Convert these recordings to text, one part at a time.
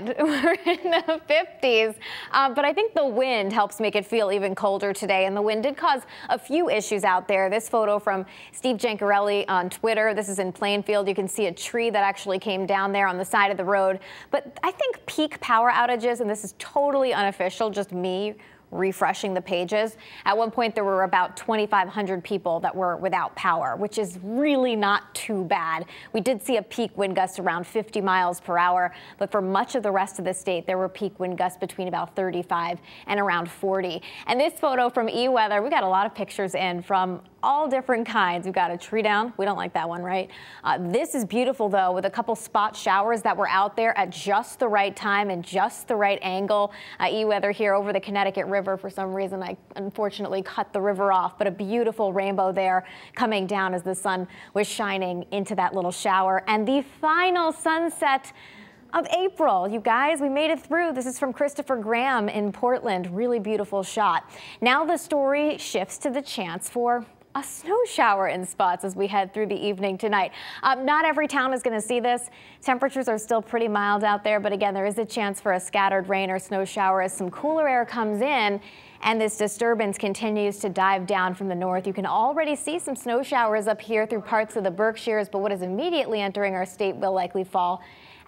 bad. We're in the 50s, uh, but I think the wind helps make it feel even colder today. And the wind did cause a few issues out there. This photo from Steve Jancarelli on Twitter. This is in Plainfield. You can see a tree that actually came down there on the side of the road. But I think peak power outages, and this is totally unofficial, just me refreshing the pages. At one point, there were about 2,500 people that were without power, which is really not too bad. We did see a peak wind gust around 50 miles per hour, but for much of the rest of the state, there were peak wind gusts between about 35 and around 40. And this photo from eWeather, we got a lot of pictures in from all different kinds. We've got a tree down. We don't like that one, right? Uh, this is beautiful, though, with a couple spot showers that were out there at just the right time and just the right angle. Uh, E-weather here over the Connecticut River. For some reason, I unfortunately cut the river off, but a beautiful rainbow there coming down as the sun was shining into that little shower. And the final sunset of April. You guys, we made it through. This is from Christopher Graham in Portland. Really beautiful shot. Now the story shifts to the chance for a snow shower in spots as we head through the evening tonight. Um, not every town is going to see this. Temperatures are still pretty mild out there, but again, there is a chance for a scattered rain or snow shower as some cooler air comes in and this disturbance continues to dive down from the north. You can already see some snow showers up here through parts of the Berkshires, but what is immediately entering our state will likely fall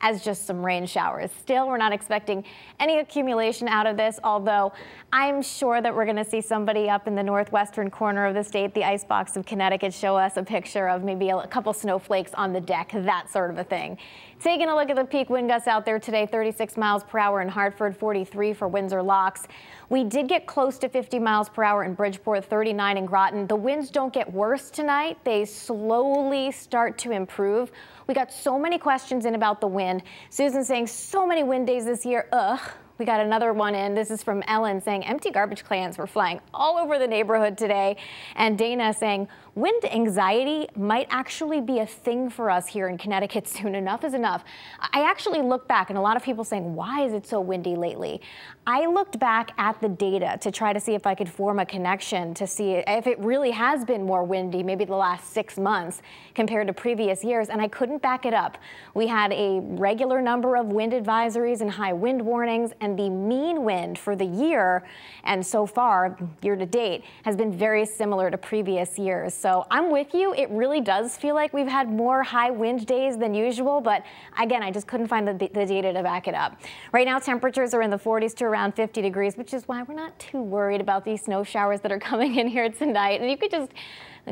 as just some rain showers. Still, we're not expecting any accumulation out of this, although I'm sure that we're going to see somebody up in the northwestern corner of the state, the icebox of Connecticut, show us a picture of maybe a couple snowflakes on the deck, that sort of a thing. Taking a look at the peak wind gusts out there today, 36 miles per hour in Hartford, 43 for Windsor Locks. We did get close to 50 miles per hour in Bridgeport, 39 in Groton. The winds don't get worse tonight. They slowly start to improve. We got so many questions in about the wind. Susan saying so many wind days this year. Ugh. We got another one in. This is from Ellen saying empty garbage cans were flying all over the neighborhood today. And Dana saying wind anxiety might actually be a thing for us here in Connecticut soon. Enough is enough. I actually looked back and a lot of people saying, why is it so windy lately? I looked back at the data to try to see if I could form a connection to see if it really has been more windy, maybe the last six months compared to previous years, and I couldn't back it up. We had a regular number of wind advisories and high wind warnings, and the mean wind for the year and so far, year to date, has been very similar to previous years. So I'm with you. It really does feel like we've had more high wind days than usual, but again, I just couldn't find the, the data to back it up. Right now, temperatures are in the 40s to around 50 degrees, which is why we're not too worried about these snow showers that are coming in here tonight. And you could just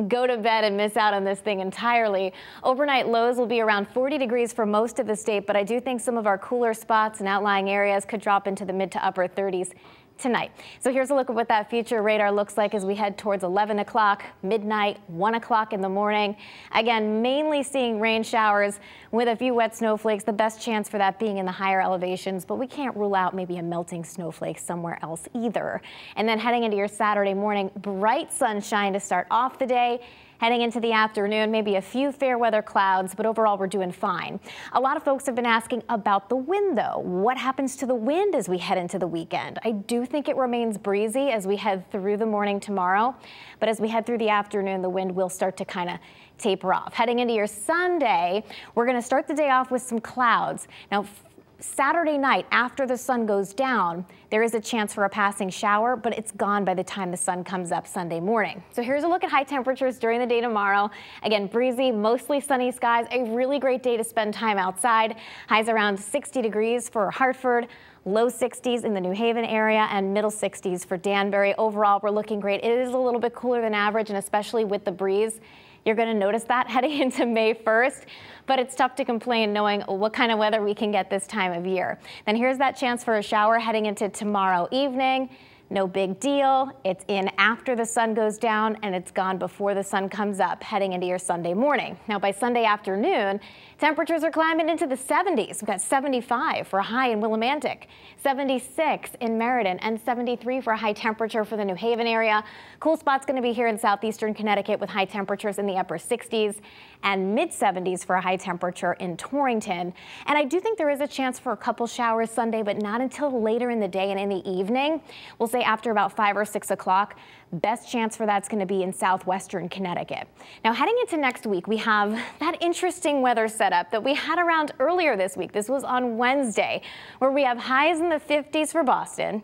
go to bed and miss out on this thing entirely. Overnight lows will be around 40 degrees for most of the state, but I do think some of our cooler spots and outlying areas could drop into the mid to upper 30s tonight. So here's a look at what that future radar looks like as we head towards 11 o'clock, midnight, 1 o'clock in the morning. Again, mainly seeing rain showers with a few wet snowflakes, the best chance for that being in the higher elevations, but we can't rule out maybe a melting snowflake somewhere else either. And then heading into your Saturday morning, bright sunshine to start off the day. Heading into the afternoon, maybe a few fair weather clouds, but overall we're doing fine. A lot of folks have been asking about the wind though. What happens to the wind as we head into the weekend? I do think it remains breezy as we head through the morning tomorrow, but as we head through the afternoon, the wind will start to kind of taper off. Heading into your Sunday, we're going to start the day off with some clouds. Now, Saturday night after the sun goes down, there is a chance for a passing shower, but it's gone by the time the sun comes up Sunday morning. So here's a look at high temperatures during the day tomorrow. Again, breezy, mostly sunny skies, a really great day to spend time outside. Highs around 60 degrees for Hartford, low 60s in the New Haven area and middle 60s for Danbury. Overall, we're looking great. It is a little bit cooler than average and especially with the breeze. You're going to notice that heading into May 1st, but it's tough to complain knowing what kind of weather we can get this time of year. Then here's that chance for a shower heading into tomorrow evening. No big deal. It's in after the sun goes down and it's gone before the sun comes up heading into your Sunday morning. Now by Sunday afternoon, temperatures are climbing into the 70s. We've got 75 for a high in Willimantic, 76 in Meriden and 73 for a high temperature for the New Haven area. Cool spot's going to be here in southeastern Connecticut with high temperatures in the upper 60s and mid 70s for a high temperature in Torrington. And I do think there is a chance for a couple showers Sunday, but not until later in the day and in the evening. We'll say after about 5 or 6 o'clock. Best chance for that's going to be in southwestern Connecticut. Now, heading into next week, we have that interesting weather setup that we had around earlier this week. This was on Wednesday, where we have highs in the 50s for Boston,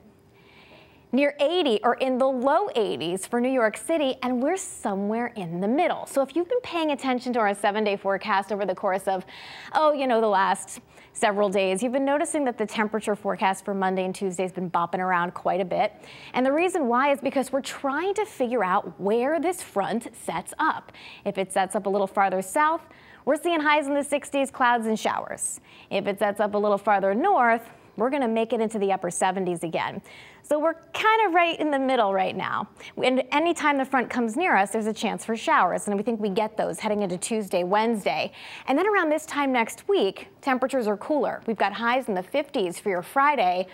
near 80 or in the low 80s for New York City, and we're somewhere in the middle. So if you've been paying attention to our seven day forecast over the course of, oh, you know, the last several days, you've been noticing that the temperature forecast for Monday and Tuesday has been bopping around quite a bit. And the reason why is because we're trying to figure out where this front sets up. If it sets up a little farther south, we're seeing highs in the 60s, clouds and showers. If it sets up a little farther north, we're going to make it into the upper 70s again. So we're kind of right in the middle right now. And anytime the front comes near us, there's a chance for showers. And we think we get those heading into Tuesday, Wednesday. And then around this time next week, temperatures are cooler. We've got highs in the 50s for your Friday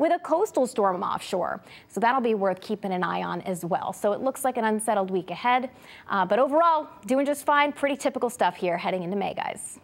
with a coastal storm offshore. So that'll be worth keeping an eye on as well. So it looks like an unsettled week ahead. Uh, but overall, doing just fine. Pretty typical stuff here heading into May, guys.